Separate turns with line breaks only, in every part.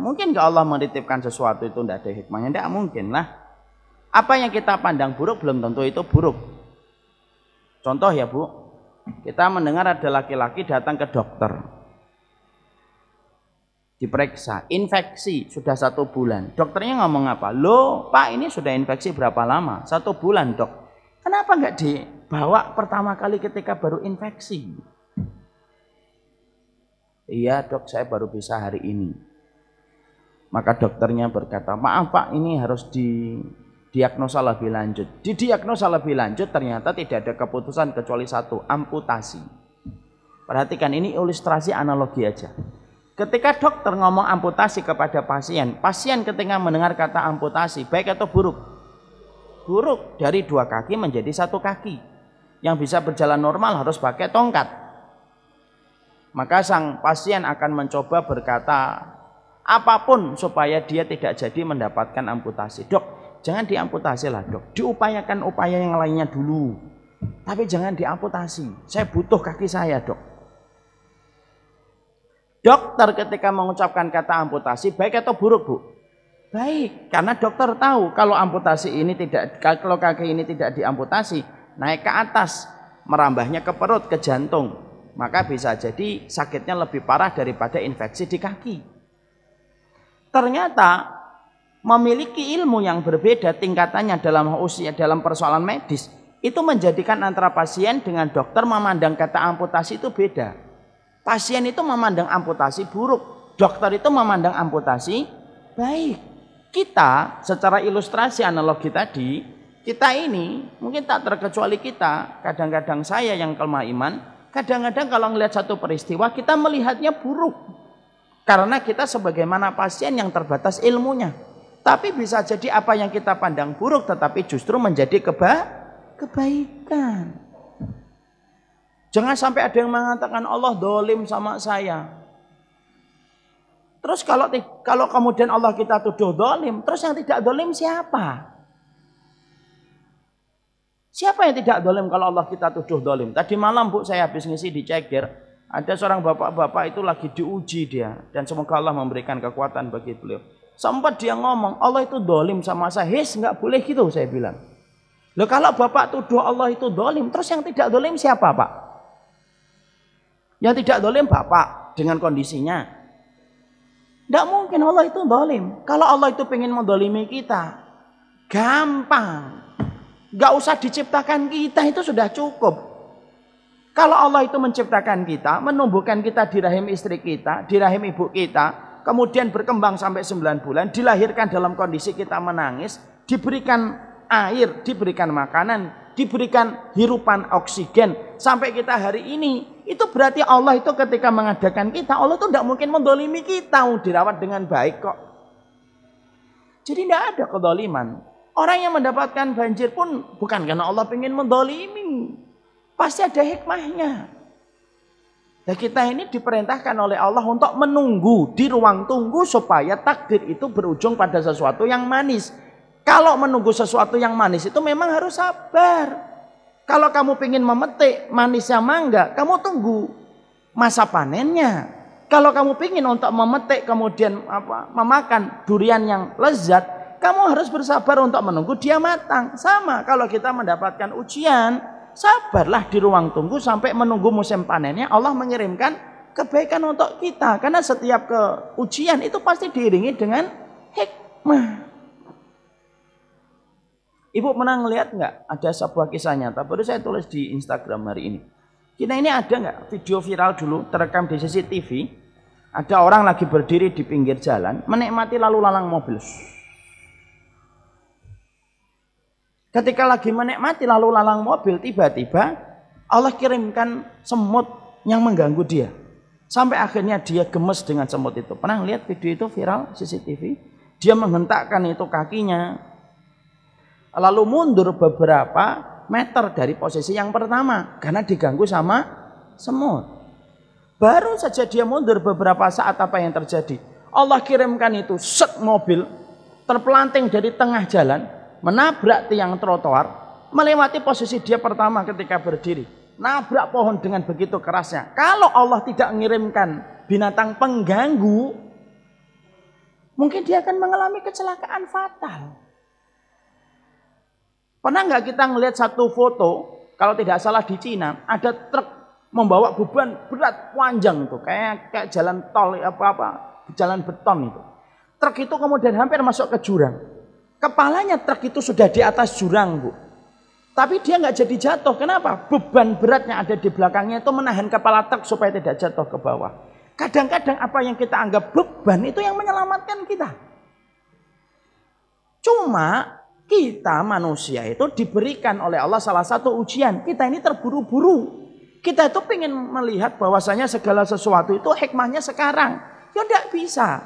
Mungkin nggak Allah menitipkan sesuatu itu tidak ada hikmahnya? Tidak mungkin lah. Apa yang kita pandang buruk belum tentu itu buruk. Contoh ya Bu, kita mendengar ada laki-laki datang ke dokter. Diperiksa, infeksi sudah satu bulan. Dokternya ngomong apa? Loh Pak ini sudah infeksi berapa lama? Satu bulan dok. Kenapa nggak dibawa pertama kali ketika baru infeksi? Iya dok saya baru bisa hari ini. Maka dokternya berkata, maaf pak ini harus di diagnosa lebih lanjut. Di diagnosa lebih lanjut ternyata tidak ada keputusan kecuali satu, amputasi. Perhatikan ini ilustrasi analogi aja. Ketika dokter ngomong amputasi kepada pasien, pasien ketika mendengar kata amputasi, baik atau buruk? Buruk, dari dua kaki menjadi satu kaki. Yang bisa berjalan normal harus pakai tongkat. Maka sang pasien akan mencoba berkata, apa pun supaya dia tidak jadi mendapatkan amputasi. Dok, jangan diamputasi lah dok. Diupayakan upaya yang lainnya dulu. Tapi jangan diamputasi. Saya butuh kaki saya dok. Dokter ketika mengucapkan kata amputasi baik atau buruk bu? Baik, karena dokter tahu kalau amputasi ini tidak, kalau kaki ini tidak diamputasi, naik ke atas, merambahnya ke perut, ke jantung, maka bisa jadi sakitnya lebih parah daripada infeksi di kaki ternyata memiliki ilmu yang berbeda tingkatannya dalam usia dalam persoalan medis itu menjadikan antara pasien dengan dokter memandang kata amputasi itu beda. Pasien itu memandang amputasi buruk, dokter itu memandang amputasi baik. Kita secara ilustrasi analogi tadi, kita ini mungkin tak terkecuali kita, kadang-kadang saya yang kelemah iman, kadang-kadang kalau melihat satu peristiwa kita melihatnya buruk. Karena kita sebagaimana pasien yang terbatas ilmunya. Tapi bisa jadi apa yang kita pandang buruk tetapi justru menjadi keba kebaikan. Jangan sampai ada yang mengatakan Allah dolim sama saya. Terus kalau kalau kemudian Allah kita tuduh dolim, terus yang tidak dolim siapa? Siapa yang tidak dolim kalau Allah kita tuduh dolim? Tadi malam bu saya habis ngisi di ceger, ada seorang bapak-bapak itu lagi diuji dia dan semoga Allah memberikan kekuatan bagi beliau. Sempat dia ngomong Allah itu dolim sama saya, hes nggak boleh gitu saya bilang. Loh kalau bapak tuduh Allah itu dolim, terus yang tidak dolim siapa pak? Yang tidak dolim bapak dengan kondisinya. Tidak mungkin Allah itu dolim. Kalau Allah itu pengen mendolimi kita, gampang. Gak usah diciptakan kita itu sudah cukup. Kalau Allah itu menciptakan kita, menumbuhkan kita di rahim istri kita, di rahim ibu kita, kemudian berkembang sampai 9 bulan, dilahirkan dalam kondisi kita menangis, diberikan air, diberikan makanan, diberikan hirupan oksigen sampai kita hari ini. Itu berarti Allah itu ketika mengadakan kita, Allah itu tidak mungkin mendolimi kita, dirawat dengan baik kok. Jadi tidak ada kedoliman. Orang yang mendapatkan banjir pun bukan karena Allah ingin mendolimi. Pasti ada hikmahnya. Dan kita ini diperintahkan oleh Allah untuk menunggu di ruang tunggu supaya takdir itu berujung pada sesuatu yang manis. Kalau menunggu sesuatu yang manis itu memang harus sabar. Kalau kamu ingin memetik manisnya mangga, kamu tunggu masa panennya. Kalau kamu ingin untuk memetik kemudian apa, memakan durian yang lezat, kamu harus bersabar untuk menunggu dia matang. Sama kalau kita mendapatkan ujian, sabarlah di ruang tunggu sampai menunggu musim panennya. Allah mengirimkan kebaikan untuk kita. Karena setiap keujian itu pasti diiringi dengan hikmah. Ibu pernah ngeliat nggak? Ada sebuah kisah nyata. Baru saya tulis di Instagram hari ini. Kita ini ada nggak video viral dulu terekam di CCTV ada orang lagi berdiri di pinggir jalan menikmati lalu lalang mobil Ketika lagi menikmati lalu lalang mobil, tiba-tiba Allah kirimkan semut yang mengganggu dia. Sampai akhirnya dia gemes dengan semut itu. Pernah lihat video itu viral CCTV? Dia menghentakkan itu kakinya. Lalu mundur beberapa meter dari posisi yang pertama. Karena diganggu sama semut. Baru saja dia mundur beberapa saat apa yang terjadi? Allah kirimkan itu set mobil terpelanting dari tengah jalan menabrak tiang trotoar, melewati posisi dia pertama ketika berdiri. Nabrak pohon dengan begitu kerasnya. Kalau Allah tidak mengirimkan binatang pengganggu, mungkin dia akan mengalami kecelakaan fatal. Pernah nggak kita ngelihat satu foto, kalau tidak salah di Cina, ada truk membawa beban berat panjang itu, kayak kayak jalan tol apa-apa, jalan beton itu. Truk itu kemudian hampir masuk ke jurang. Kepalanya truk itu sudah di atas jurang, Bu. Tapi dia nggak jadi jatuh. Kenapa? Beban beratnya ada di belakangnya itu menahan kepala truk supaya tidak jatuh ke bawah. Kadang-kadang apa yang kita anggap beban itu yang menyelamatkan kita. Cuma kita manusia itu diberikan oleh Allah salah satu ujian. Kita ini terburu-buru. Kita itu ingin melihat bahwasanya segala sesuatu itu hikmahnya sekarang. Ya tidak bisa.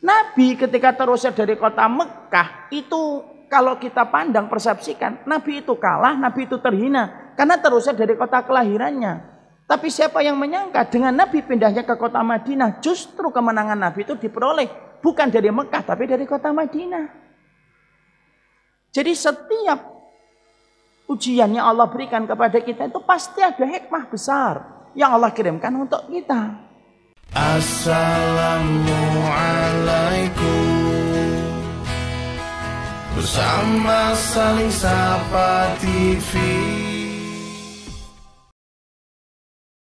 Nabi ketika terusnya dari kota Mekah itu kalau kita pandang persepsikan Nabi itu kalah, Nabi itu terhina karena terusnya dari kota kelahirannya. Tapi siapa yang menyangka dengan Nabi pindahnya ke kota Madinah justru kemenangan Nabi itu diperoleh bukan dari Mekah tapi dari kota Madinah. Jadi setiap ujian yang Allah berikan kepada kita itu pasti ada hikmah besar yang Allah kirimkan untuk kita. Assalamualaikum Bersama saling sapa TV